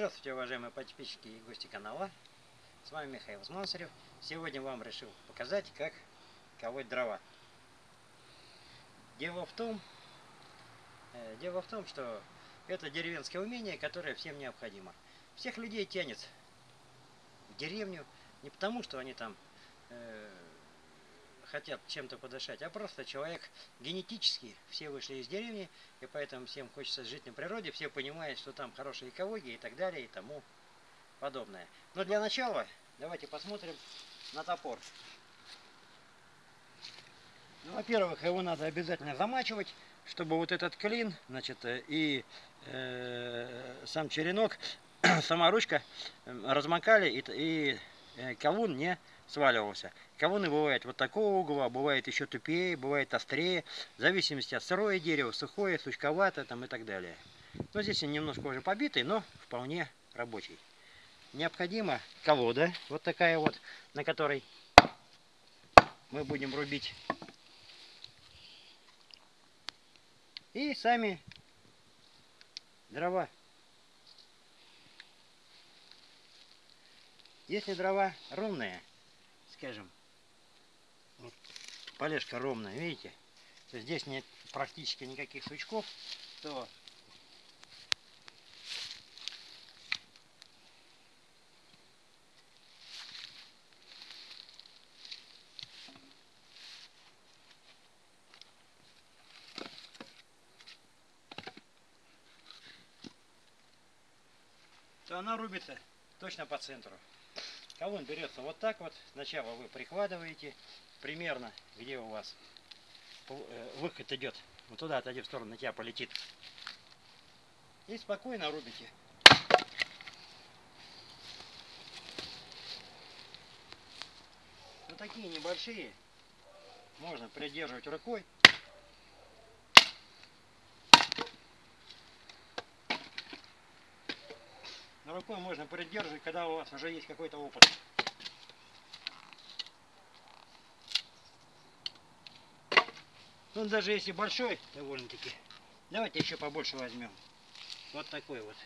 Здравствуйте, уважаемые подписчики и гости канала. С вами Михаил Смансарев. Сегодня вам решил показать, как ковать дрова. Дело в том, э, дело в том, что это деревенское умение, которое всем необходимо. Всех людей тянет в деревню не потому, что они там э, хотят чем-то подышать, а просто человек генетически, все вышли из деревни, и поэтому всем хочется жить на природе, все понимают, что там хорошая экология и так далее, и тому подобное. Но для начала давайте посмотрим на топор. Ну, Во-первых, его надо обязательно замачивать, чтобы вот этот клин, значит, и э, сам черенок, сама ручка э, размокали, и, и э, колун не сваливался. Кавуны бывают вот такого угла, бывает еще тупее, бывает острее, в зависимости от сырое дерево, сухое, сучковатое там и так далее. Но здесь он немножко уже побитый, но вполне рабочий. Необходима колода, вот такая вот, на которой мы будем рубить. И сами дрова. Если дрова ровные, скажем, вот полежка ровная, видите? То здесь нет практически никаких сучков, то то она рубится точно по центру. Колун берется вот так вот. Сначала вы прикладываете примерно, где у вас э, выход идет. Вот туда отойди в сторону, на тебя полетит. И спокойно рубите. Вот такие небольшие можно придерживать рукой. Рукой можно придерживать, когда у вас уже есть какой-то опыт. Ну, даже если большой, довольно-таки. Давайте еще побольше возьмем. Вот такой вот.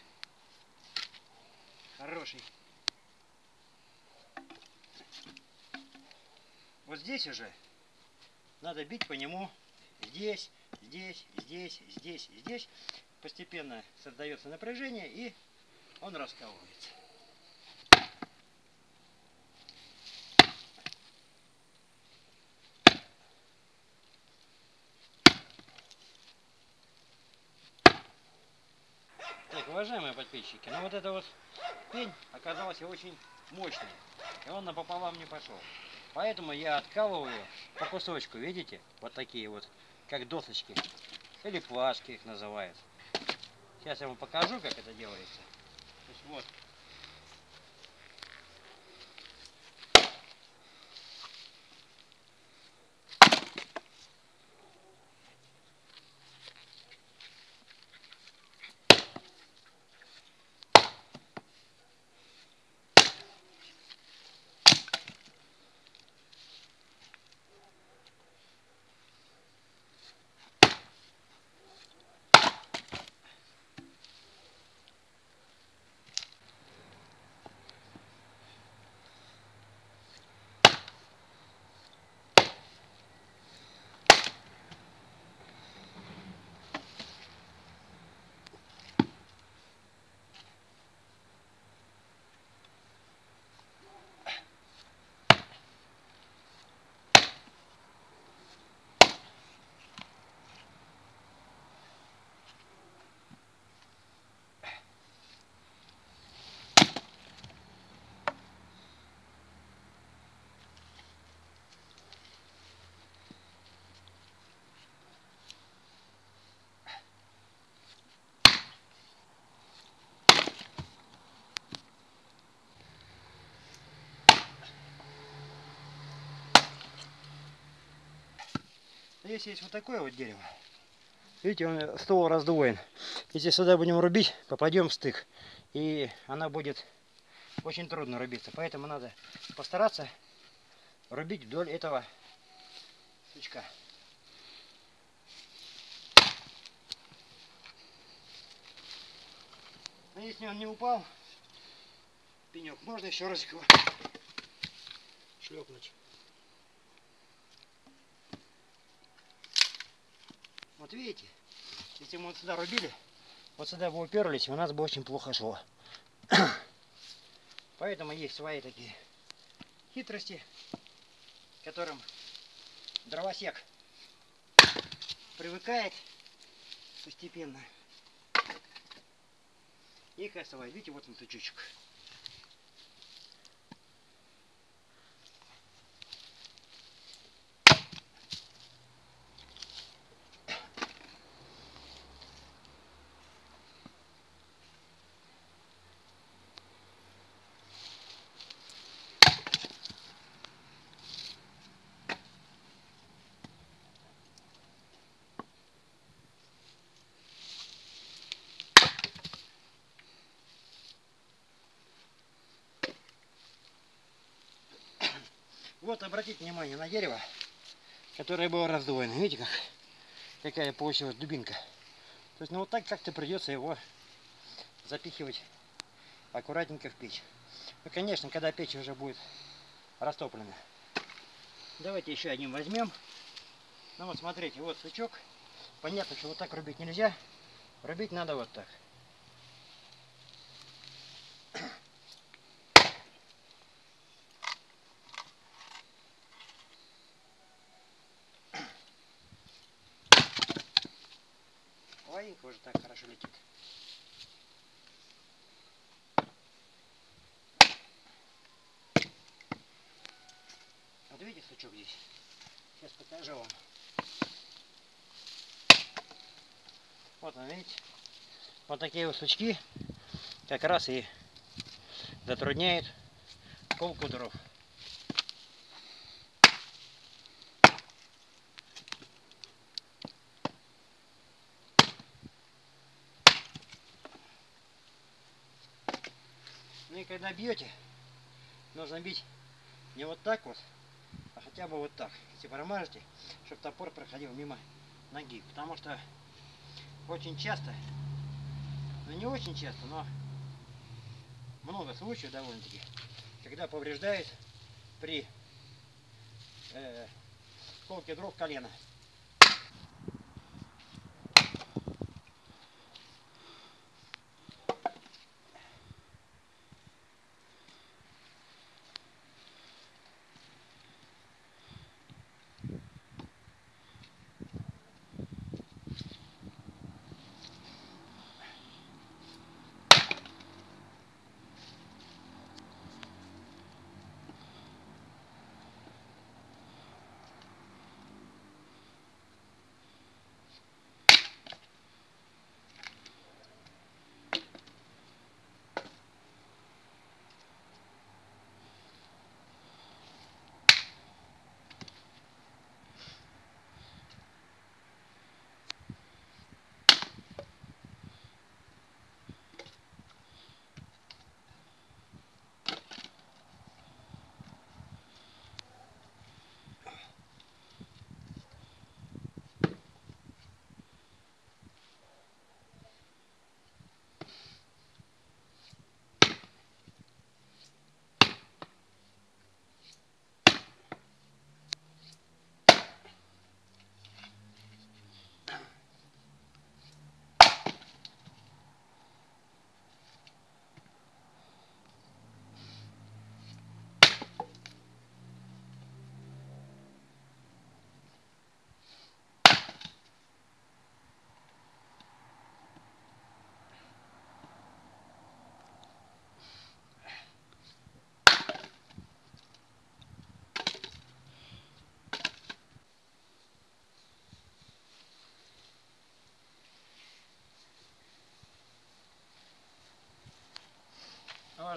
Хороший. Вот здесь уже надо бить по нему здесь, здесь, здесь, здесь, здесь. Постепенно создается напряжение и он раскалывается. Так, уважаемые подписчики, ну вот это вот пень оказался очень мощный. И он напополам не пошел. Поэтому я откалываю по кусочку, видите? Вот такие вот, как досочки. Или плашки их называют. Сейчас я вам покажу, как это делается. Вот. Здесь есть вот такое вот дерево. Видите, он ствол раздвоен. Если сюда будем рубить, попадем в стык. И она будет очень трудно рубиться. Поэтому надо постараться рубить вдоль этого сучка. Но если он не упал, пенек. Можно еще раз его шлепнуть. Вот видите, если мы вот сюда рубили, вот сюда бы уперлись, у нас бы очень плохо шло. Поэтому есть свои такие хитрости, которым дровосек привыкает постепенно. И кассовая, видите, вот он тычочек. Вот обратите внимание на дерево, которое было раздвоено. Видите, как, какая получилась дубинка. То есть, ну вот так как-то придется его запихивать аккуратненько в печь. Ну, конечно, когда печь уже будет растоплена. Давайте еще один возьмем. Ну вот смотрите, вот сучок. Понятно, что вот так рубить нельзя. Рубить надо вот так. Уже так хорошо летит. Вот видите сучок здесь? Сейчас покажу вам. Вот он, видите? Вот такие вот сучки как раз и затрудняют колку дров. Когда бьете, нужно бить не вот так вот, а хотя бы вот так. Если промажете, чтобы топор проходил мимо ноги. Потому что очень часто, ну не очень часто, но много случаев довольно-таки, когда повреждает при э, колке дров колено.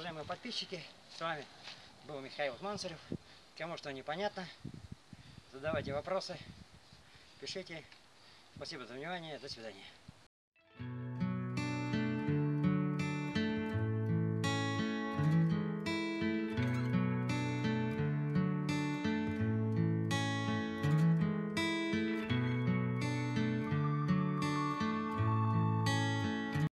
Уважаемые подписчики, с вами был Михаил Мансарев. Кому что непонятно, задавайте вопросы, пишите. Спасибо за внимание, до свидания.